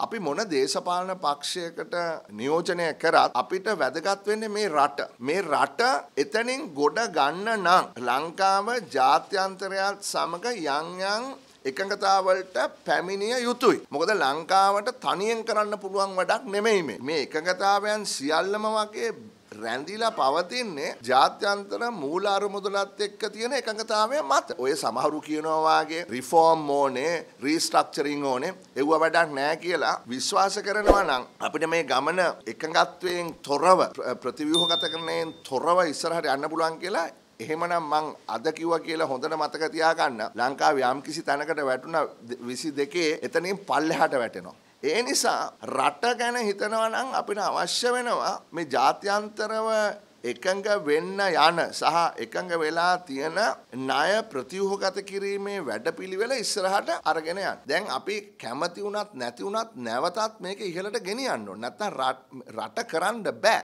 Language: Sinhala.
අපි මොන දේශපාලන පක්ෂයකට නියෝජනය කරත් අපිට වැදගත් වෙන්නේ මේ රට. මේ රට එතනින් ගොඩ ගන්න නම් ලංකාව ජාත්‍යන්තරයත් සමග යම් යම් එකඟතාවලට පැමිණිය යුතුයි. මොකද ලංකාවට තනියෙන් කරන්න පුළුවන් වැඩක් නෙමෙයි මේ. මේ එකඟතාවයන් සියල්ලම වගේ රැඳිලා පවතින්නේ ජාත්‍යන්තර මූල අරමුදලත් එක්ක තියෙන එකඟතාවය මත. ඔය සමහරු කියනවා වාගේ රිෆෝම් ඕනේ, රීස්ට්‍රක්චරින් ඕනේ. ඒව වැඩක් නෑ කියලා විශ්වාස කරනවා නම් අපිට මේ ගමන එකඟත්වයෙන් තොරව ප්‍රතිව්‍යුහගතකරණයෙන් තොරව ඉස්සරහට යන්න පුළුවන් කියලා එහෙමනම් මං අද කිව්වා කියලා හොඳට මතක තියාගන්න ලංකාවේ යම්කිසි තැනකට වැටුණා 22 එතනින් පල්ලෙහාට වැටෙනවා. ඒ නිසා රට ගැන හිතනවා නම් අපිට අවශ්‍ය වෙනවා මේ ජාත්‍යන්තරව එකඟ වෙන්න යන සහ එකඟ වෙලා තියෙන ණය ප්‍රතිව්‍යුහගත කිරීමේ වැඩපිළිවෙල ඉස්සරහට අරගෙන යන්න. දැන් අපි කැමති වුණත් නැති වුණත් නැවතත් මේක ඉහළට ගෙනියන්න ඕන. නැත්නම් රට කරන්න බෑ.